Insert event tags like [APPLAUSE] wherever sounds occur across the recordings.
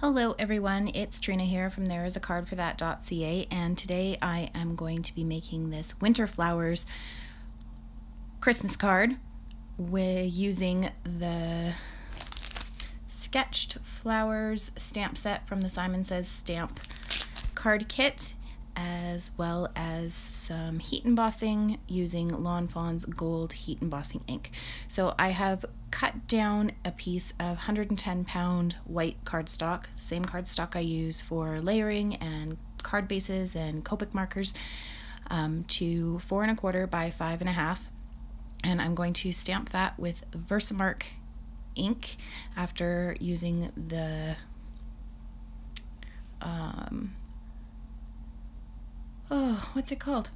Hello everyone, it's Trina here from There Is a Card for That.ca and today I am going to be making this Winter Flowers Christmas card We're using the Sketched Flowers stamp set from the Simon Says Stamp card kit as well as some heat embossing using Lawn Fawn's gold heat embossing ink. So I have cut down a piece of 110 pound white cardstock, same cardstock I use for layering and card bases and Copic markers, um, to four and a quarter by five and a half. And I'm going to stamp that with Versamark ink after using the um, oh, what's it called?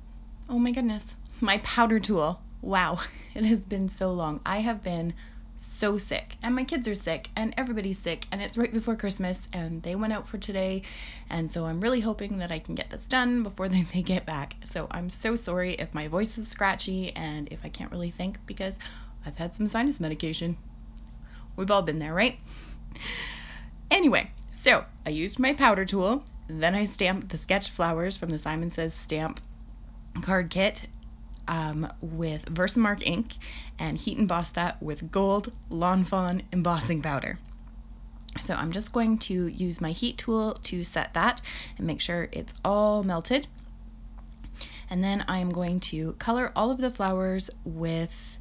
Oh my goodness. My powder tool. Wow, [LAUGHS] it has been so long. I have been so sick, and my kids are sick, and everybody's sick, and it's right before Christmas, and they went out for today, and so I'm really hoping that I can get this done before [LAUGHS] they, they get back. So I'm so sorry if my voice is scratchy and if I can't really think because I've had some sinus medication. We've all been there, right? [LAUGHS] Anyway, so I used my powder tool then I stamped the sketch flowers from the Simon Says stamp card kit um, with Versamark ink and heat embossed that with gold Lawn Fawn embossing powder. So I'm just going to use my heat tool to set that and make sure it's all melted. And then I'm going to color all of the flowers with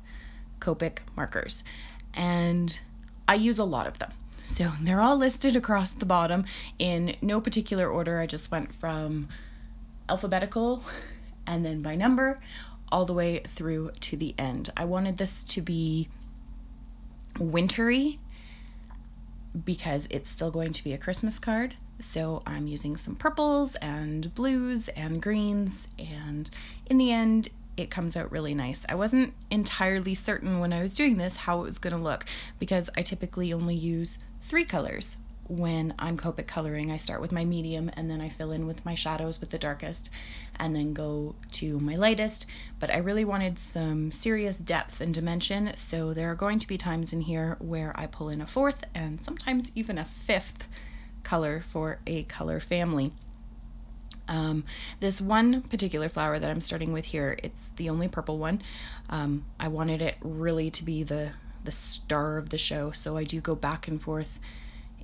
Copic markers. And I use a lot of them. So they're all listed across the bottom in no particular order. I just went from alphabetical and then by number all the way through to the end. I wanted this to be wintry because it's still going to be a Christmas card. So I'm using some purples and blues and greens and in the end it comes out really nice. I wasn't entirely certain when I was doing this how it was going to look because I typically only use three colors when I'm Copic coloring. I start with my medium and then I fill in with my shadows with the darkest and then go to my lightest. But I really wanted some serious depth and dimension, so there are going to be times in here where I pull in a fourth and sometimes even a fifth color for a color family. Um, this one particular flower that I'm starting with here, it's the only purple one. Um, I wanted it really to be the, the star of the show, so I do go back and forth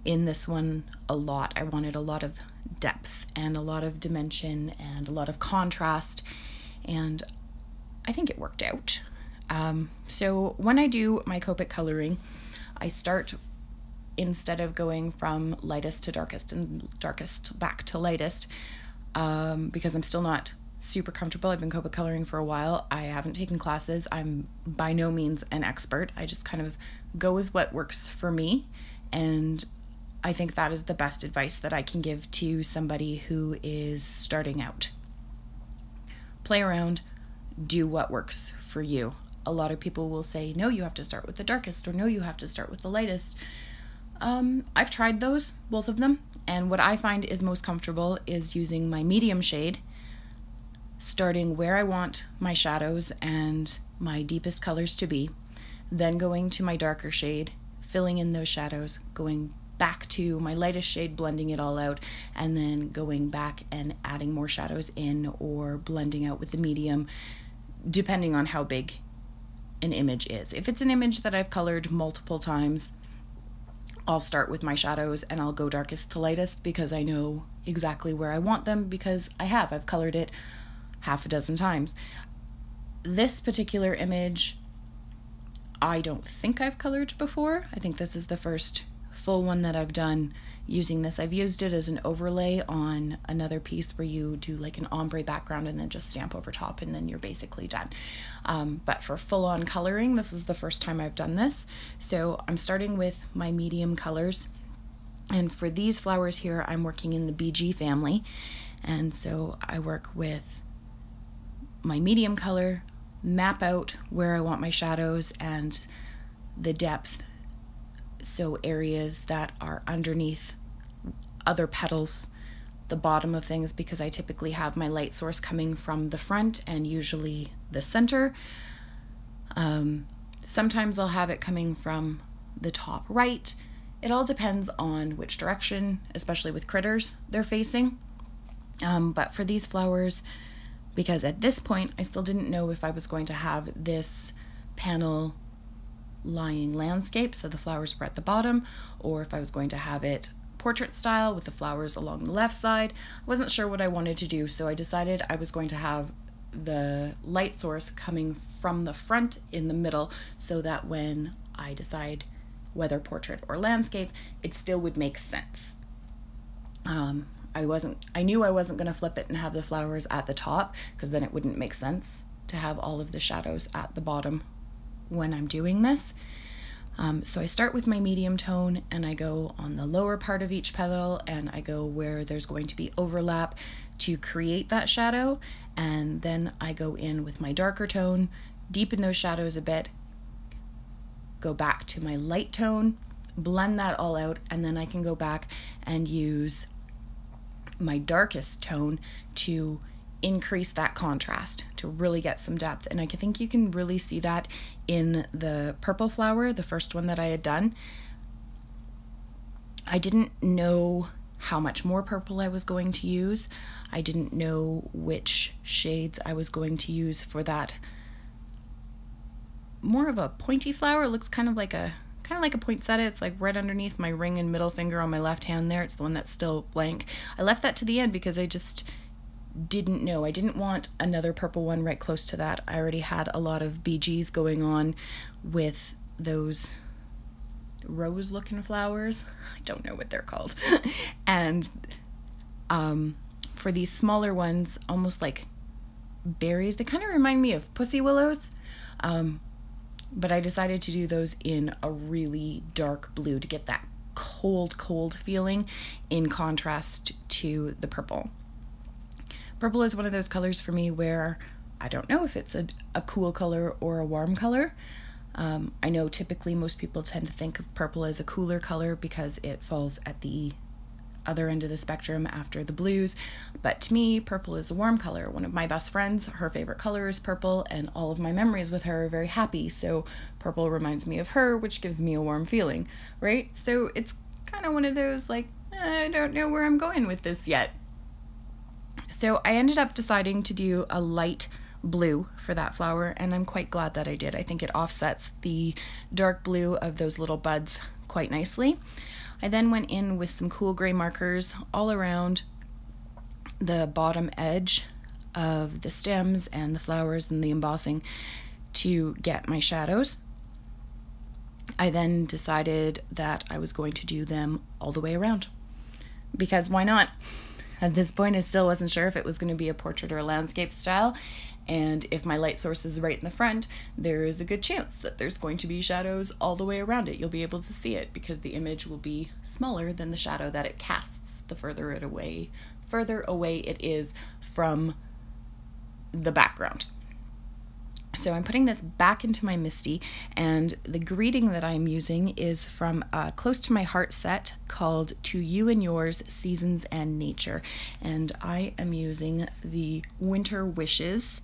in this one a lot. I wanted a lot of depth and a lot of dimension and a lot of contrast, and I think it worked out. Um, so when I do my Copic coloring, I start instead of going from lightest to darkest and darkest back to lightest, um, because I'm still not super comfortable. I've been Copic coloring for a while. I haven't taken classes. I'm by no means an expert. I just kind of go with what works for me. And I think that is the best advice that I can give to somebody who is starting out. Play around, do what works for you. A lot of people will say, no, you have to start with the darkest, or no, you have to start with the lightest. Um, I've tried those, both of them, and what I find is most comfortable is using my medium shade, starting where I want my shadows and my deepest colors to be, then going to my darker shade, filling in those shadows, going back to my lightest shade, blending it all out, and then going back and adding more shadows in or blending out with the medium, depending on how big an image is. If it's an image that I've colored multiple times, I'll start with my shadows and I'll go darkest to lightest because I know exactly where I want them because I have. I've colored it half a dozen times. This particular image, I don't think I've colored before. I think this is the first full one that I've done using this. I've used it as an overlay on another piece where you do like an ombre background and then just stamp over top and then you're basically done. Um, but for full on coloring, this is the first time I've done this. So I'm starting with my medium colors. And for these flowers here, I'm working in the BG family. And so I work with my medium color, map out where I want my shadows and the depth so areas that are underneath other petals the bottom of things because I typically have my light source coming from the front and usually the center. Um, sometimes I'll have it coming from the top right It all depends on which direction, especially with critters, they're facing. Um, but for these flowers, because at this point I still didn't know if I was going to have this panel lying landscape, so the flowers were at the bottom, or if I was going to have it portrait style with the flowers along the left side. I wasn't sure what I wanted to do, so I decided I was going to have the light source coming from the front in the middle so that when I decide whether portrait or landscape, it still would make sense. Um, I wasn't, I knew I wasn't going to flip it and have the flowers at the top because then it wouldn't make sense to have all of the shadows at the bottom when I'm doing this. Um, so I start with my medium tone and I go on the lower part of each petal and I go where there's going to be overlap to create that shadow. And then I go in with my darker tone, deepen those shadows a bit, go back to my light tone, blend that all out, and then I can go back and use my darkest tone to increase that contrast to really get some depth. And I think you can really see that in the purple flower, the first one that I had done. I didn't know how much more purple I was going to use. I didn't know which shades I was going to use for that more of a pointy flower. It looks kind of like a kind of like a poinsettia. It's like right underneath my ring and middle finger on my left hand there. It's the one that's still blank. I left that to the end because I just didn't know. I didn't want another purple one right close to that. I already had a lot of BGs going on with those rose looking flowers. [LAUGHS] I don't know what they're called. [LAUGHS] and um, for these smaller ones, almost like berries, they kind of remind me of pussy willows. Um, but I decided to do those in a really dark blue to get that cold, cold feeling in contrast to the purple. Purple is one of those colors for me where I don't know if it's a, a cool color or a warm color. Um, I know typically most people tend to think of purple as a cooler color because it falls at the other end of the spectrum after the blues, but to me, purple is a warm color. One of my best friends, her favorite color is purple, and all of my memories with her are very happy, so purple reminds me of her, which gives me a warm feeling, right? So it's kind of one of those like, I don't know where I'm going with this yet. So I ended up deciding to do a light blue for that flower and I'm quite glad that I did. I think it offsets the dark blue of those little buds quite nicely. I then went in with some cool gray markers all around the bottom edge of the stems and the flowers and the embossing to get my shadows. I then decided that I was going to do them all the way around because why not? At this point, I still wasn't sure if it was going to be a portrait or a landscape style. And if my light source is right in the front, there is a good chance that there's going to be shadows all the way around it. You'll be able to see it because the image will be smaller than the shadow that it casts the further it away, further away it is from the background. So I'm putting this back into my MISTI, and the greeting that I'm using is from uh, Close to My Heart set called To You and Yours Seasons and Nature. And I am using the Winter Wishes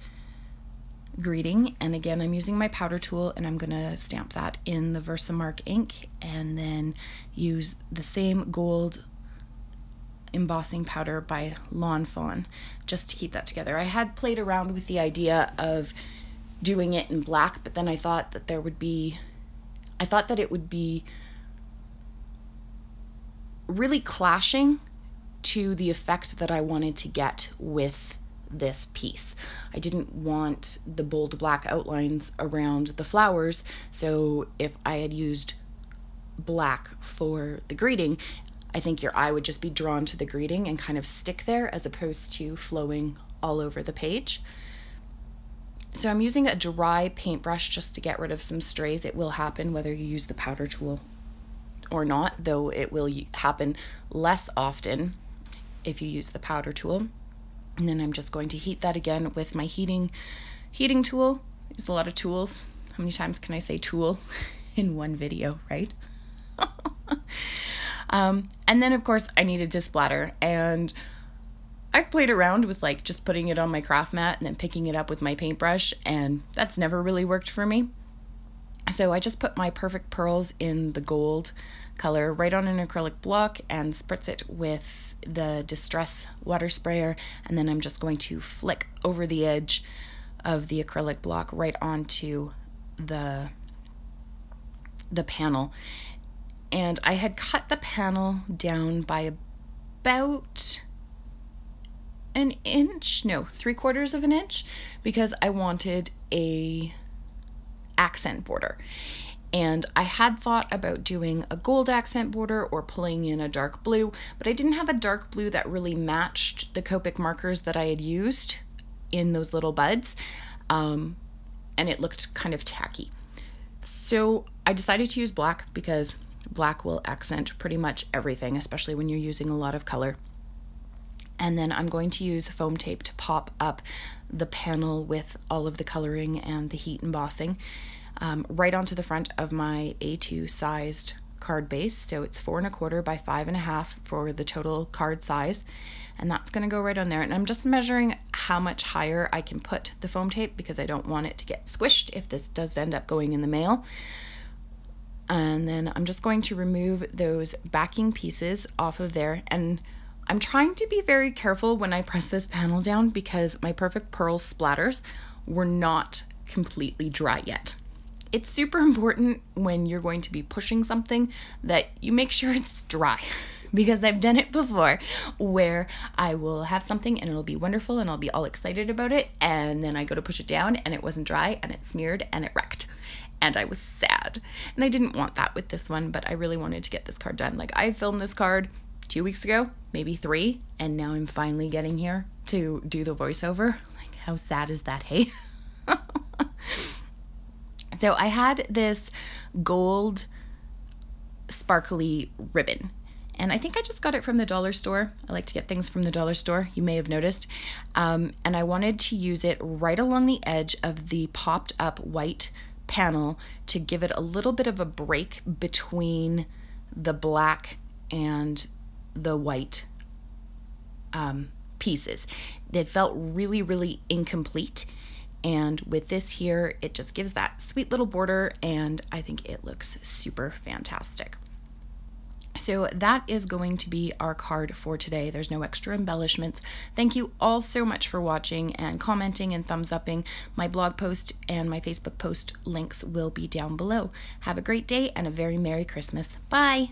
greeting. And again, I'm using my powder tool and I'm going to stamp that in the Versamark ink and then use the same gold embossing powder by Lawn Fawn just to keep that together. I had played around with the idea of doing it in black, but then I thought that there would be, I thought that it would be really clashing to the effect that I wanted to get with this piece. I didn't want the bold black outlines around the flowers, so if I had used black for the greeting, I think your eye would just be drawn to the greeting and kind of stick there as opposed to flowing all over the page. So I'm using a dry paintbrush just to get rid of some strays. It will happen whether you use the powder tool or not, though it will happen less often if you use the powder tool. And then I'm just going to heat that again with my heating heating tool. Use a lot of tools. How many times can I say tool [LAUGHS] in one video, right? [LAUGHS] um, and then of course I needed to splatter and I've played around with like just putting it on my craft mat and then picking it up with my paintbrush, and that's never really worked for me. So I just put my Perfect Pearls in the gold color right on an acrylic block and spritz it with the Distress water sprayer. And then I'm just going to flick over the edge of the acrylic block right onto the the panel. And I had cut the panel down by about an inch, no, three quarters of an inch, because I wanted a accent border. And I had thought about doing a gold accent border or pulling in a dark blue, but I didn't have a dark blue that really matched the Copic markers that I had used in those little buds. Um, and it looked kind of tacky. So I decided to use black because black will accent pretty much everything, especially when you're using a lot of color. And then I'm going to use foam tape to pop up the panel with all of the coloring and the heat embossing um, right onto the front of my A2 sized card base. So it's four and a quarter by five and a half for the total card size. And that's gonna go right on there. And I'm just measuring how much higher I can put the foam tape because I don't want it to get squished if this does end up going in the mail. And then I'm just going to remove those backing pieces off of there. And I'm trying to be very careful when I press this panel down because my Perfect Pearl splatters were not completely dry yet. It's super important when you're going to be pushing something that you make sure it's dry [LAUGHS] because I've done it before where I will have something and it'll be wonderful and I'll be all excited about it and then I go to push it down and it wasn't dry and it smeared and it wrecked and I was sad. And I didn't want that with this one, but I really wanted to get this card done. Like I filmed this card two weeks ago, maybe three, and now I'm finally getting here to do the voiceover. [LAUGHS] Like, how sad is that, hey? [LAUGHS] so I had this gold sparkly ribbon. And I think I just got it from the dollar store. I like to get things from the dollar store, you may have noticed. Um, and I wanted to use it right along the edge of the popped up white panel to give it a little bit of a break between the black and the white um, pieces. They felt really, really incomplete. And with this here, it just gives that sweet little border, and I think it looks super fantastic. So that is going to be our card for today. There's no extra embellishments. Thank you all so much for watching and commenting and thumbs upping. My blog post and my Facebook post links will be down below. Have a great day and a very Merry Christmas. Bye!